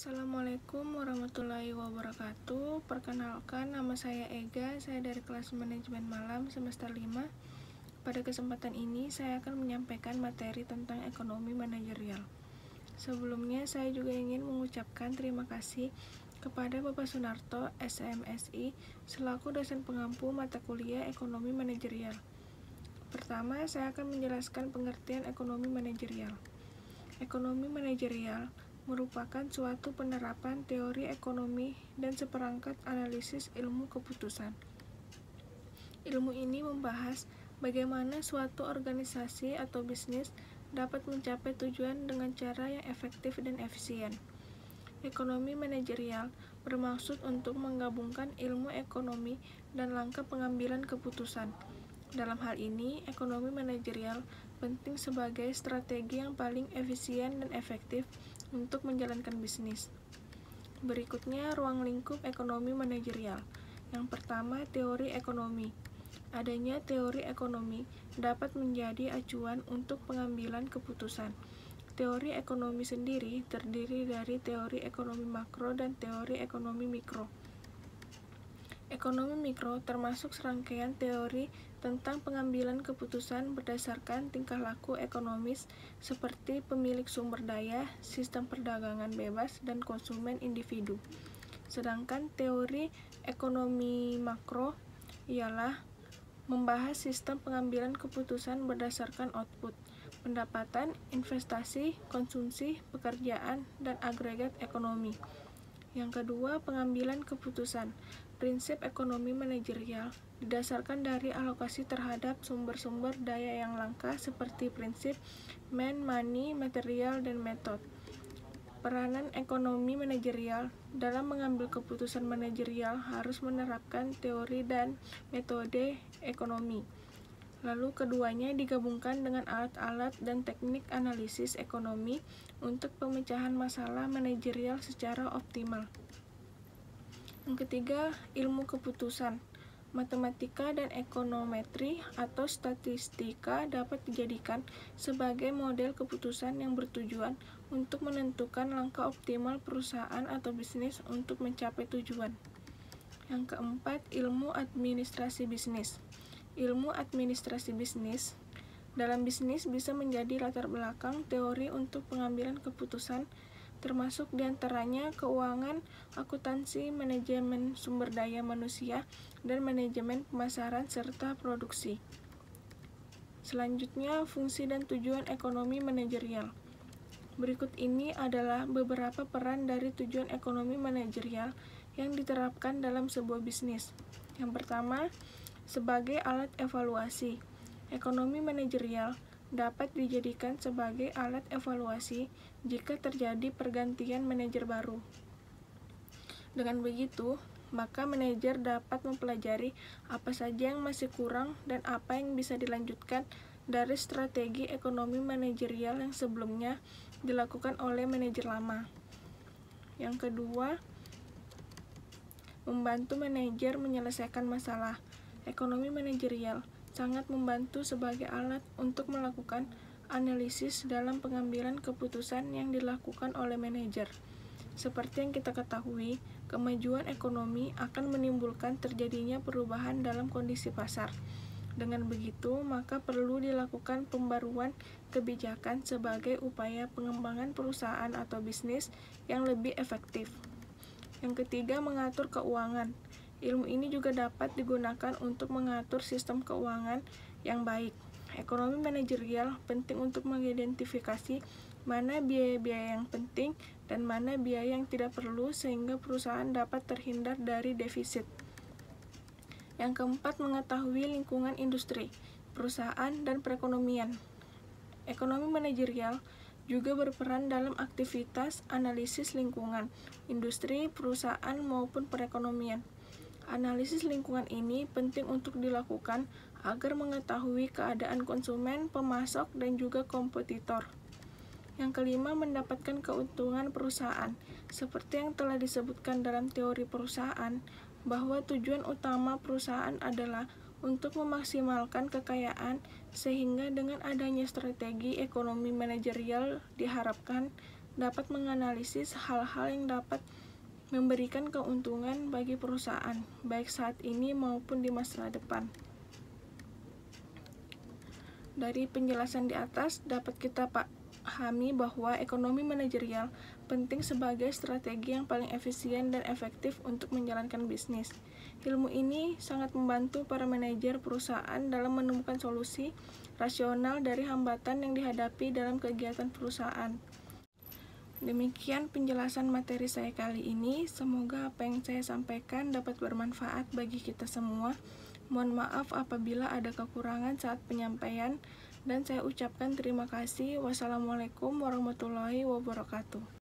Assalamualaikum warahmatullahi wabarakatuh. Perkenalkan nama saya Ega. Saya dari kelas manajemen malam semester 5 Pada kesempatan ini saya akan menyampaikan materi tentang ekonomi manajerial. Sebelumnya saya juga ingin mengucapkan terima kasih kepada Bapak Sunarto SMSI selaku dosen pengampu mata kuliah ekonomi manajerial. Pertama, saya akan menjelaskan pengertian ekonomi manajerial. Ekonomi manajerial merupakan suatu penerapan teori ekonomi dan seperangkat analisis ilmu keputusan. Ilmu ini membahas bagaimana suatu organisasi atau bisnis dapat mencapai tujuan dengan cara yang efektif dan efisien. Ekonomi manajerial bermaksud untuk menggabungkan ilmu ekonomi dan langkah pengambilan keputusan. Dalam hal ini, ekonomi manajerial penting sebagai strategi yang paling efisien dan efektif untuk menjalankan bisnis. Berikutnya, ruang lingkup ekonomi manajerial. Yang pertama, teori ekonomi. Adanya teori ekonomi dapat menjadi acuan untuk pengambilan keputusan. Teori ekonomi sendiri terdiri dari teori ekonomi makro dan teori ekonomi mikro. Ekonomi mikro termasuk serangkaian teori tentang pengambilan keputusan berdasarkan tingkah laku ekonomis seperti pemilik sumber daya, sistem perdagangan bebas, dan konsumen individu. Sedangkan teori ekonomi makro ialah membahas sistem pengambilan keputusan berdasarkan output, pendapatan, investasi, konsumsi, pekerjaan, dan agregat ekonomi. Yang kedua, pengambilan keputusan Prinsip ekonomi manajerial didasarkan dari alokasi terhadap sumber-sumber daya yang langka seperti prinsip man, money, material, dan metode. Peranan ekonomi manajerial dalam mengambil keputusan manajerial harus menerapkan teori dan metode ekonomi. Lalu keduanya digabungkan dengan alat-alat dan teknik analisis ekonomi untuk pemecahan masalah manajerial secara optimal. Yang ketiga, ilmu keputusan. Matematika dan ekonometri atau statistika dapat dijadikan sebagai model keputusan yang bertujuan untuk menentukan langkah optimal perusahaan atau bisnis untuk mencapai tujuan. Yang keempat, ilmu administrasi bisnis. Ilmu administrasi bisnis dalam bisnis bisa menjadi latar belakang teori untuk pengambilan keputusan termasuk di antaranya keuangan, akuntansi, manajemen sumber daya manusia, dan manajemen pemasaran serta produksi. Selanjutnya, fungsi dan tujuan ekonomi manajerial. Berikut ini adalah beberapa peran dari tujuan ekonomi manajerial yang diterapkan dalam sebuah bisnis. Yang pertama, sebagai alat evaluasi. Ekonomi manajerial dapat dijadikan sebagai alat evaluasi jika terjadi pergantian manajer baru. Dengan begitu, maka manajer dapat mempelajari apa saja yang masih kurang dan apa yang bisa dilanjutkan dari strategi ekonomi manajerial yang sebelumnya dilakukan oleh manajer lama. Yang kedua, membantu manajer menyelesaikan masalah ekonomi manajerial sangat membantu sebagai alat untuk melakukan analisis dalam pengambilan keputusan yang dilakukan oleh manajer. Seperti yang kita ketahui, kemajuan ekonomi akan menimbulkan terjadinya perubahan dalam kondisi pasar. Dengan begitu, maka perlu dilakukan pembaruan kebijakan sebagai upaya pengembangan perusahaan atau bisnis yang lebih efektif. Yang ketiga, mengatur keuangan. Ilmu ini juga dapat digunakan untuk mengatur sistem keuangan yang baik. Ekonomi manajerial penting untuk mengidentifikasi mana biaya-biaya yang penting dan mana biaya yang tidak perlu sehingga perusahaan dapat terhindar dari defisit. Yang keempat, mengetahui lingkungan industri, perusahaan, dan perekonomian. Ekonomi manajerial juga berperan dalam aktivitas analisis lingkungan, industri, perusahaan, maupun perekonomian. Analisis lingkungan ini penting untuk dilakukan agar mengetahui keadaan konsumen, pemasok, dan juga kompetitor. Yang kelima, mendapatkan keuntungan perusahaan. Seperti yang telah disebutkan dalam teori perusahaan, bahwa tujuan utama perusahaan adalah untuk memaksimalkan kekayaan, sehingga dengan adanya strategi ekonomi manajerial diharapkan dapat menganalisis hal-hal yang dapat memberikan keuntungan bagi perusahaan, baik saat ini maupun di masa depan. Dari penjelasan di atas dapat kita pahami bahwa ekonomi manajerial penting sebagai strategi yang paling efisien dan efektif untuk menjalankan bisnis. Ilmu ini sangat membantu para manajer perusahaan dalam menemukan solusi rasional dari hambatan yang dihadapi dalam kegiatan perusahaan. Demikian penjelasan materi saya kali ini. Semoga apa yang saya sampaikan dapat bermanfaat bagi kita semua. Mohon maaf apabila ada kekurangan saat penyampaian, dan saya ucapkan terima kasih. Wassalamualaikum warahmatullahi wabarakatuh.